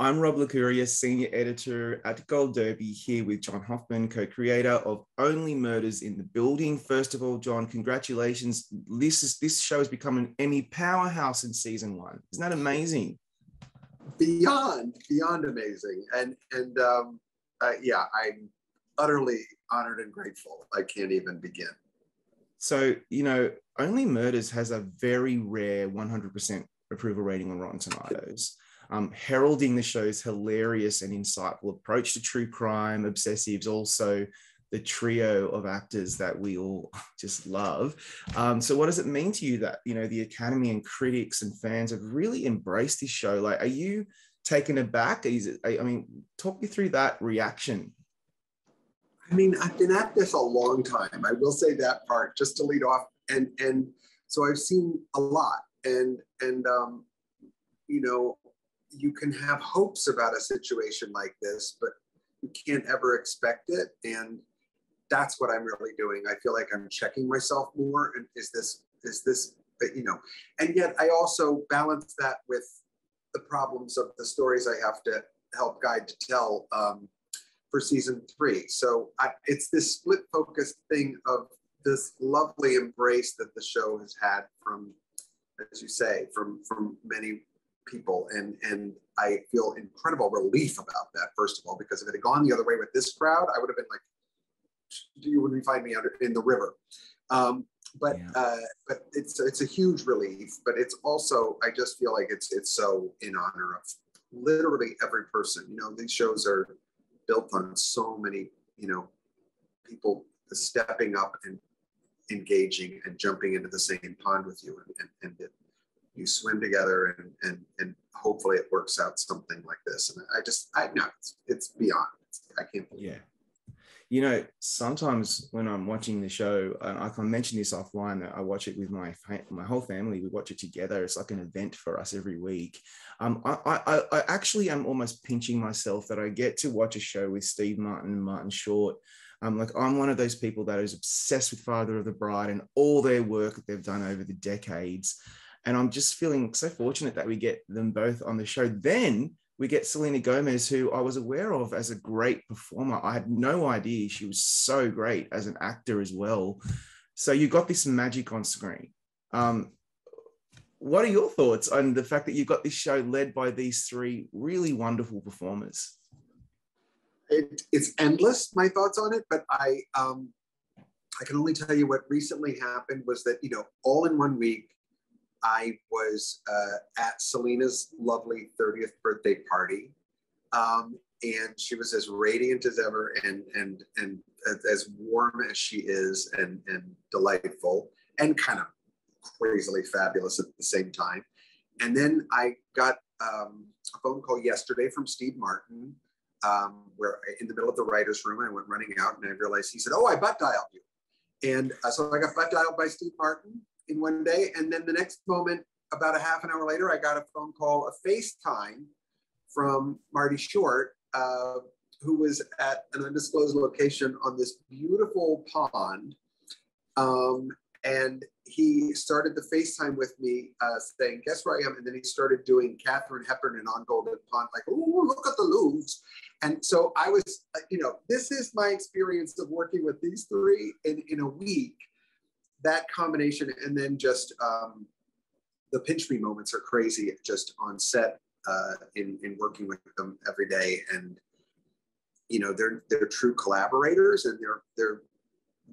I'm Rob Licuria, Senior Editor at Gold Derby, here with John Hoffman, co creator of Only Murders in the Building. First of all, John, congratulations. This, is, this show has become an Emmy powerhouse in season one. Isn't that amazing? Beyond, beyond amazing. And, and um, uh, yeah, I'm utterly honored and grateful. I can't even begin. So, you know, Only Murders has a very rare 100% approval rating on Rotten Tomatoes um, heralding the show's hilarious and insightful approach to true crime, obsessives, also the trio of actors that we all just love. Um, so, what does it mean to you that you know the Academy and critics and fans have really embraced this show? Like, are you taken aback? Is it, I mean, talk me through that reaction. I mean, I've been at this a long time. I will say that part just to lead off, and and so I've seen a lot, and and um, you know, you can have hopes about a situation like this, but you can't ever expect it. And that's what I'm really doing. I feel like I'm checking myself more. And is this, is this, you know, and yet I also balance that with the problems of the stories I have to help guide to tell um, for season three. So I, it's this split focus thing of this lovely embrace that the show has had from, as you say, from from many people and and i feel incredible relief about that first of all because if it had gone the other way with this crowd i would have been like you wouldn't find me under in the river um, but yeah. uh, but it's it's a huge relief but it's also i just feel like it's it's so in honor of literally every person you know these shows are built on so many you know people stepping up and engaging and jumping into the same pond with you and, and, and you swim together and and and hopefully it works out something like this. And i just i know it's, it's beyond i can't believe yeah. You know sometimes when i'm watching the show i can mention this offline that i watch it with my my whole family we watch it together. It's like an event for us every week. Um, I, I, I actually am almost pinching myself that i get to watch a show with steve martin and martin short. Um, like I'm one of those people that is obsessed with Father of the Bride and all their work that they've done over the decades. And I'm just feeling so fortunate that we get them both on the show. Then we get Selena Gomez, who I was aware of as a great performer. I had no idea she was so great as an actor as well. So you got this magic on screen. Um, what are your thoughts on the fact that you've got this show led by these three really wonderful performers? It, it's endless, my thoughts on it, but I um, I can only tell you what recently happened was that you know all in one week I was uh, at Selena's lovely 30th birthday party. Um, and she was as radiant as ever and, and, and as warm as she is and, and delightful and kind of crazily fabulous at the same time. And then I got um, a phone call yesterday from Steve Martin, um, where in the middle of the writer's room, I went running out and I realized he said, Oh, I butt dialed you. And uh, so I got butt dialed by Steve Martin in one day. And then the next moment, about a half an hour later, I got a phone call, a FaceTime from Marty Short, uh, who was at an undisclosed location on this beautiful pond. Um, and he started the FaceTime with me uh, saying, guess where I am? And then he started doing Katharine Hepburn and on Golden Pond, like, oh, look at the loons. And so I was, uh, you know, this is my experience of working with these three in, in a week that combination and then just um, the pinch me moments are crazy just on set uh, in, in working with them every day. And you know they're they're true collaborators and they're they're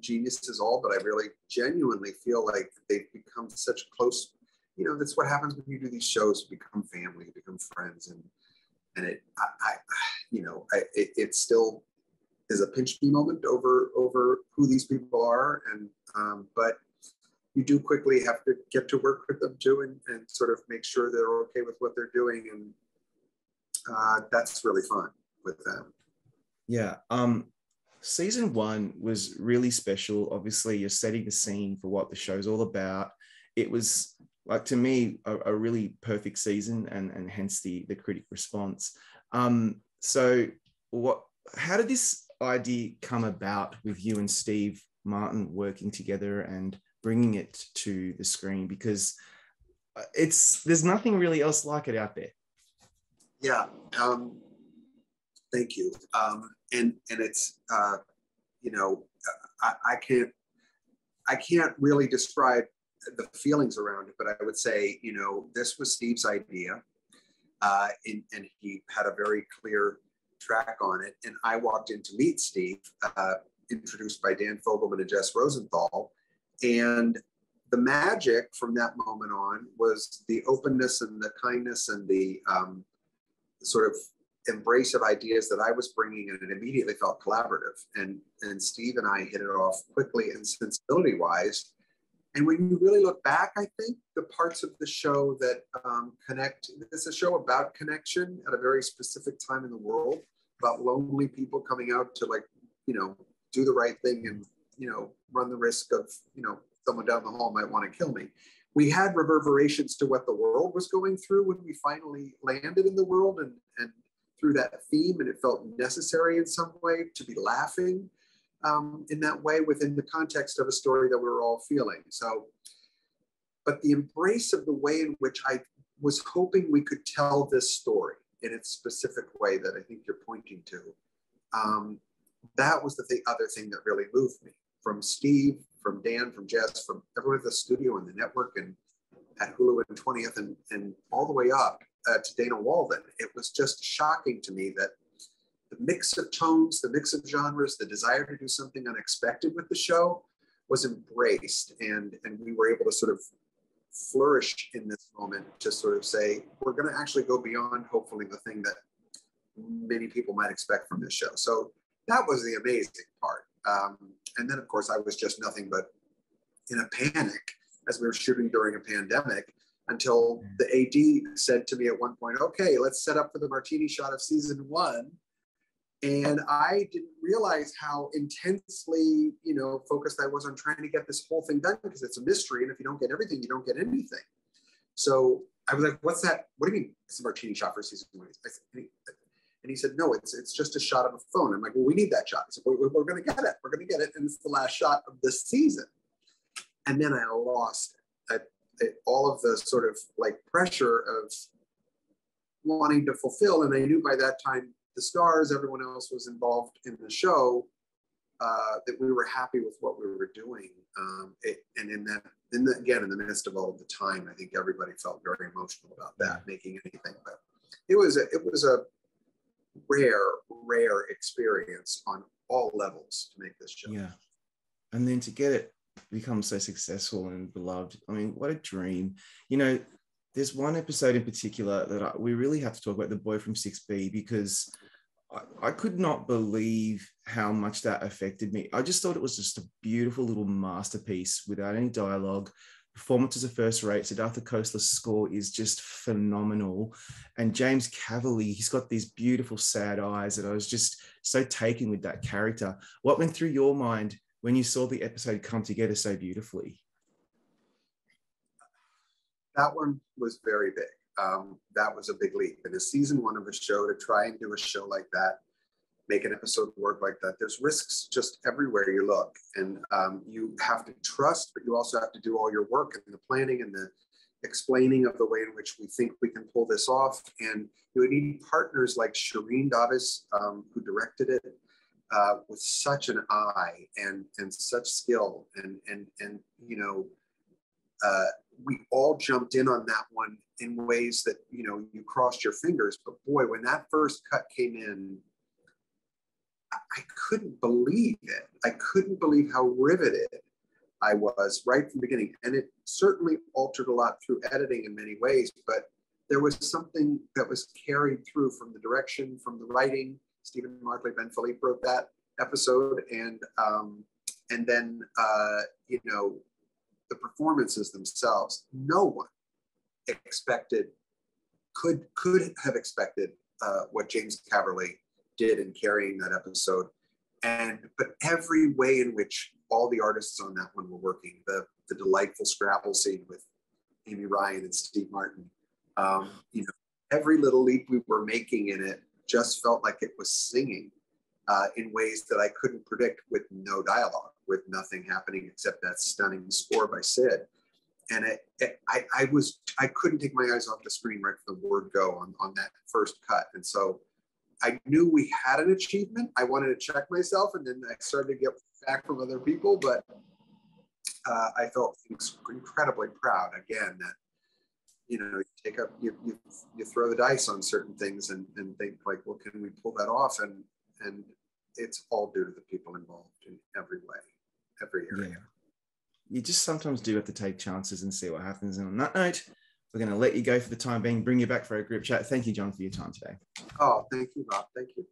geniuses all but i really genuinely feel like they've become such close you know that's what happens when you do these shows you become family you become friends and and it i, I you know I, it, it still is a pinch me moment over over who these people are. And um, but you do quickly have to get to work with them too and, and sort of make sure they're okay with what they're doing. And uh, that's really fun with them. Yeah. Um, season one was really special. Obviously, you're setting the scene for what the show's all about. It was like to me a, a really perfect season, and and hence the the critic response. Um, so, what? How did this idea come about with you and Steve Martin working together and bringing it to the screen because uh, it's there's nothing really else like it out there. Yeah. Um, thank you. Um, and and it's uh, you know I, I can't I can't really describe the feelings around it, but I would say you know this was Steve's idea, uh, and, and he had a very clear track on it. And I walked in to meet Steve, uh, introduced by Dan Fogelman and Jess Rosenthal, and the magic from that moment on was the openness and the kindness and the um, sort of embrace of ideas that I was bringing, and it immediately felt collaborative. And and Steve and I hit it off quickly and sensibility wise. And when you really look back, I think the parts of the show that um, connect. It's a show about connection at a very specific time in the world, about lonely people coming out to like you know do the right thing and you know run the risk of you know someone down the hall might want to kill me. We had reverberations to what the world was going through when we finally landed in the world and, and through that theme, and it felt necessary in some way to be laughing um, in that way within the context of a story that we were all feeling. So, but the embrace of the way in which I was hoping we could tell this story in its specific way that I think you're pointing to, um, that was the th- other thing that really moved me. From Steve from Dan, from Jess, from everyone at the studio and the network and at Hulu and 20th and, and all the way up uh, to Dana Walden. It was just shocking to me that the mix of tones, the mix of genres, the desire to do something unexpected with the show was embraced. And, and we were able to sort of flourish in this moment to sort of say, we're going to actually go beyond, hopefully, the thing that many people might expect from this show. So that was the amazing part. Um, and then, of course, I was just nothing but in a panic as we were shooting during a pandemic until the AD said to me at one point, okay, let's set up for the martini shot of season one. And I didn't realize how intensely, you know, focused I was on trying to get this whole thing done because it's a mystery. And if you don't get everything, you don't get anything. So I was like, what's that? What do you mean it's a martini shot for season one? And he said, no, it's it's just a shot of a phone. I'm like, well, we need that shot. He said, we're, we're going to get it. We're going to get it. And it's the last shot of this season. And then I lost. I, all of the sort of like pressure of wanting to fulfill. And I knew by that time the stars, everyone else was involved in the show, uh, that we were happy with what we were doing. Um, it, and in that, in the, again, in the midst of all of the time, I think everybody felt very emotional about that, making anything. But it was a, it was a rare, rare experience on all levels to make this show. Yeah. And then to get it become so successful and beloved. I mean, what a dream. You know, there's one episode in particular that I, we really have to talk about the boy from 6B because I, I could not believe how much that affected me. I just thought it was just a beautiful little masterpiece without any dialogue, performances are first rate. Siddhartha Khosla's score is just phenomenal. And James Caverly, he's got these beautiful sad eyes that I was just so taken with that character. What went through your mind when you saw the episode come together so beautifully? That one was very big. Um, that was a big leap. In a season one of a show to try and do a show like that make an episode work like that. There's risks just everywhere you look, and um, you have to trust, but you also have to do all your work and the planning and the explaining of the way in which we think we can pull this off. And you would need partners like Cherien Dabis, um, who directed it, uh, with such an eye and and such skill, and and and you know. Uh, we all jumped in on that one in ways that you know you crossed your fingers but boy when that first cut came in I couldn't believe it. I couldn't believe how riveted I was right from the beginning. And it certainly altered a lot through editing in many ways, but there was something that was carried through from the direction, from the writing. Stephen Markley, Ben Philippe wrote that episode, and um, and then uh, you know the performances themselves. No one expected could could have expected uh, what James Caverly did in carrying that episode. And but every way in which all the artists on that one were working, the the delightful Scrabble scene with Amy Ryan and Steve Martin, um, you know, every little leap we were making in it just felt like it was singing uh, in ways that I couldn't predict with no dialogue, with nothing happening except that stunning score by Sid. and it, it, I, I was I couldn't take my eyes off the screen right from the word go on on that first cut, and so I knew we had an achievement. I wanted to check myself, and then I started to get back from other people, but uh, I felt incredibly proud again that you know you take up you, you you throw the dice on certain things and and think like well can we pull that off and and it's all due to the people involved in every way every area yeah. you just sometimes do have to take chances and see what happens and on that note we're going to let you go for the time being bring you back for a group chat. Thank you john for your time today. Oh thank you rob thank you